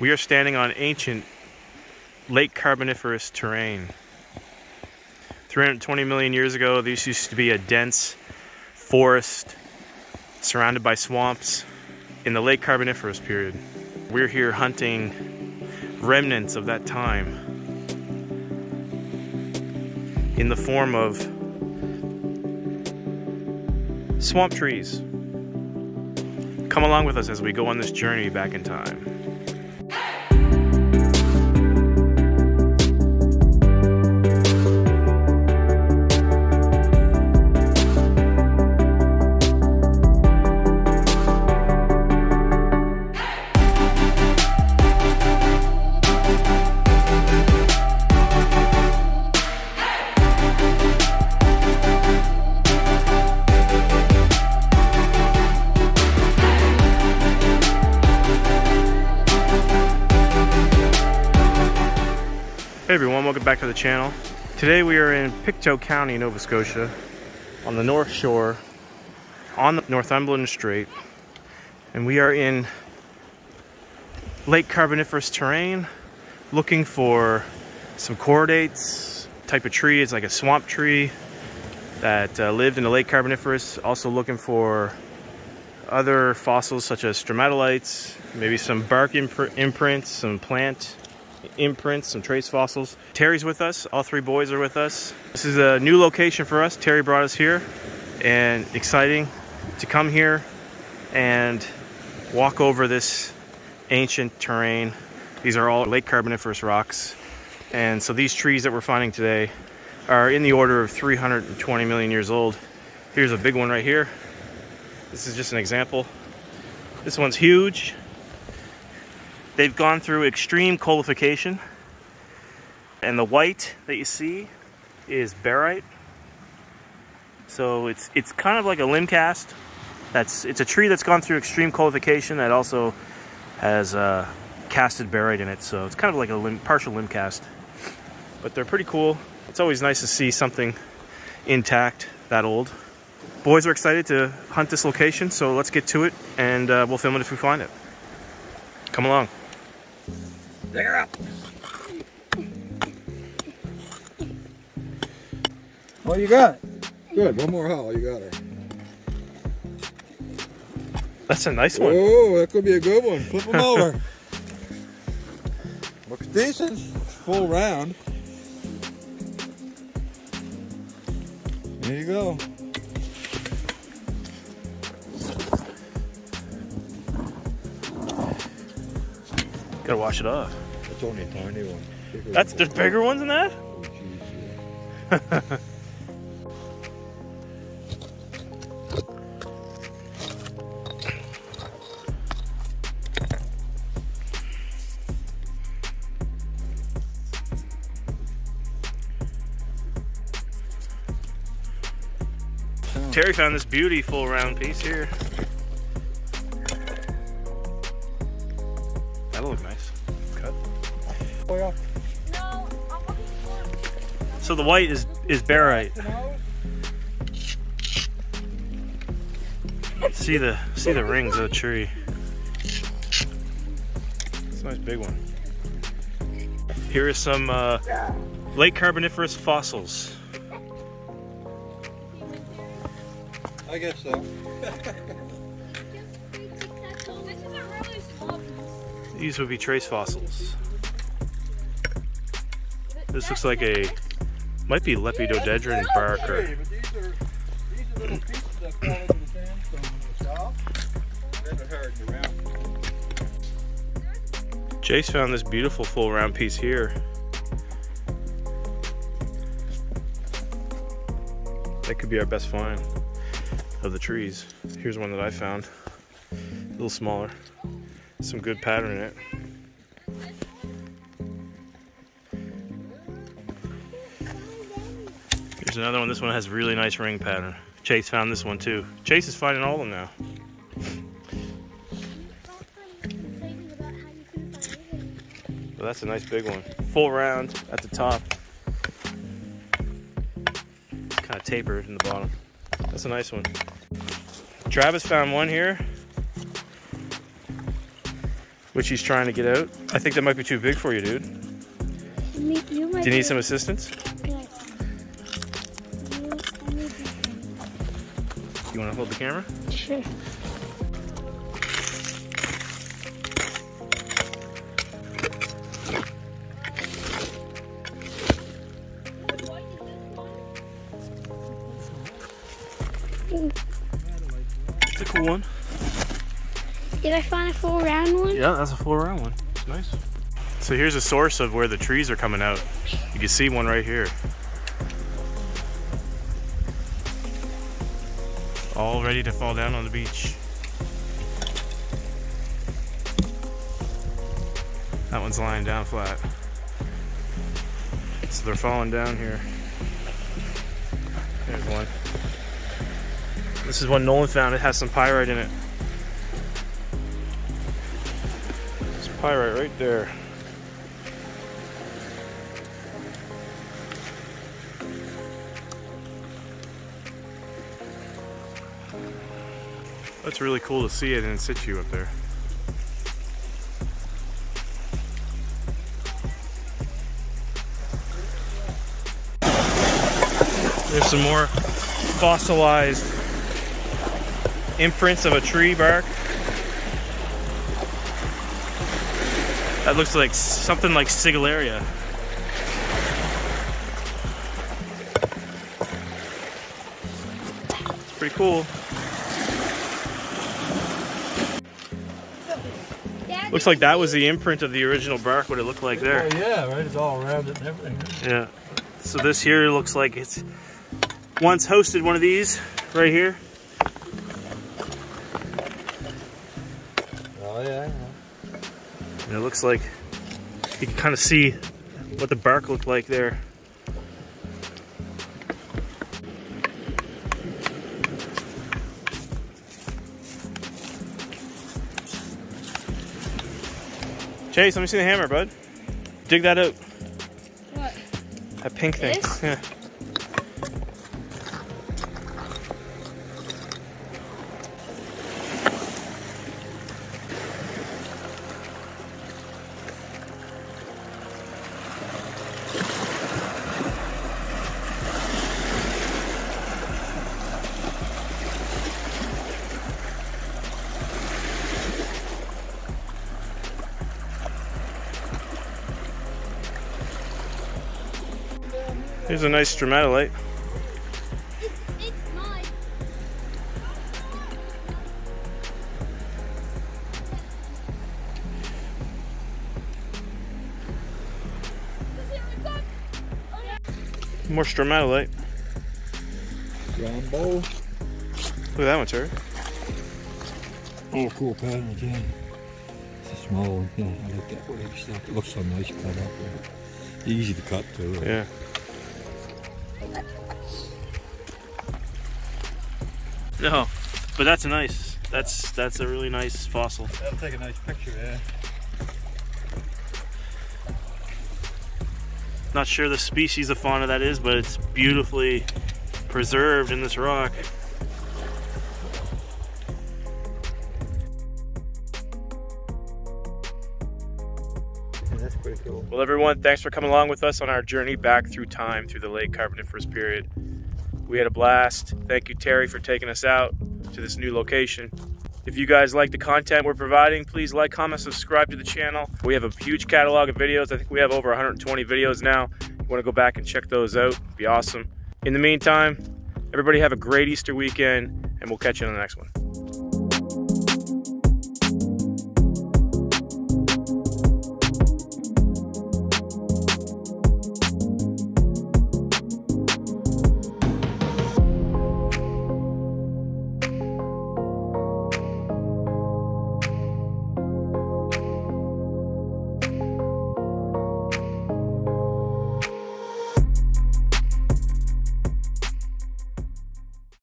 We are standing on ancient late Carboniferous terrain. 320 million years ago, this used to be a dense forest surrounded by swamps in the late Carboniferous period. We're here hunting remnants of that time in the form of swamp trees. Come along with us as we go on this journey back in time. Hey everyone, welcome back to the channel. Today we are in Pictou County, Nova Scotia, on the north shore, on the Northumberland Strait, and we are in late Carboniferous terrain, looking for some cordaites, type of tree, it's like a swamp tree that uh, lived in the late Carboniferous, also looking for other fossils such as stromatolites, maybe some bark impr imprints, some plant imprints, some trace fossils. Terry's with us. All three boys are with us. This is a new location for us. Terry brought us here and exciting to come here and walk over this ancient terrain. These are all late Carboniferous rocks. And so these trees that we're finding today are in the order of 320 million years old. Here's a big one right here. This is just an example. This one's huge. They've gone through extreme coalification. And the white that you see is barite. So it's it's kind of like a limb cast. That's it's a tree that's gone through extreme coalification that also has uh, casted barite in it. So it's kind of like a limb, partial limb cast. But they're pretty cool. It's always nice to see something intact that old. Boys are excited to hunt this location, so let's get to it and uh, we'll film it if we find it. Come along. They're up. What do you got? Good, one more haul, you got her. That's a nice one. Oh, that could be a good one. Flip them over. Looks decent. Full round. There you go. Gotta wash it off. That's only a tiny one. Bigger That's there's bigger ones than that? Oh, jeez, yeah. Terry found this beautiful round piece here. So the white is is barite. See the see the rings of the tree. It's a nice big one. Here is some uh, late Carboniferous fossils. I guess so. This is a really small piece. These would be trace fossils. This looks like a might be Lepidodendron bark or But these are, these are little pieces that fall into the sandstone on the top. Then it hardened around. Jace found this beautiful full round piece here. That could be our best find of the trees. Here's one that I found. A little smaller. Some good pattern in it. Here's another one. This one has really nice ring pattern. Chase found this one too. Chase is finding all of them now. But that's a nice big one. Full round at the top. Kind of tapered in the bottom. That's a nice one. Travis found one here. which he's trying to get out. I think that might be too big for you, dude. You Do you need some assistance? Good. You, I need this You want to hold the camera? Sure. It's a cool one. Did I find a full round one? Yeah, that's a full round one. It's nice. So here's a source of where the trees are coming out. You can see one right here. All ready to fall down on the beach. That one's lying down flat. So they're falling down here. There's one. This is one Nolan found. It has some pyrite in it. There's pyrite right there. That's really cool to see it in situ up there. There's some more fossilized imprints of a tree bark. That looks like something like Sigillaria. It's pretty cool. Looks like that was the imprint of the original bark, what it looked like Oh, there. yeah, right. It's all around it and everything. Yeah. So this here looks like it's once hosted one of these right here. Oh, yeah. And it looks like you can kind of see what the bark looked like there. Chase, let me see the hammer, bud. Dig that out. What? That pink thing. This? Yeah. Here's a nice stromatolite. More stromatolite. Bowl. Look at that one, Terry. Oh, cool pattern again. It's a small one. Yeah, I like that one. It looks so nice cut up there. Easy to cut too. right? Yeah. No, but that's a nice. That's that's a really nice fossil. That'll take a nice picture, yeah. Not sure the species of fauna that is, but it's beautifully preserved in this rock. That's pretty cool. Well, everyone, thanks for coming along with us on our journey back through time through the late Carboniferous period. We had a blast. Thank you, Terry, for taking us out to this new location. If you guys like the content we're providing, please like, comment, subscribe to the channel. We have a huge catalog of videos. I think we have over 120 videos now. You want to go back and check those out? It'd be awesome. In the meantime, everybody have a great Easter weekend, and we'll catch you on the next one.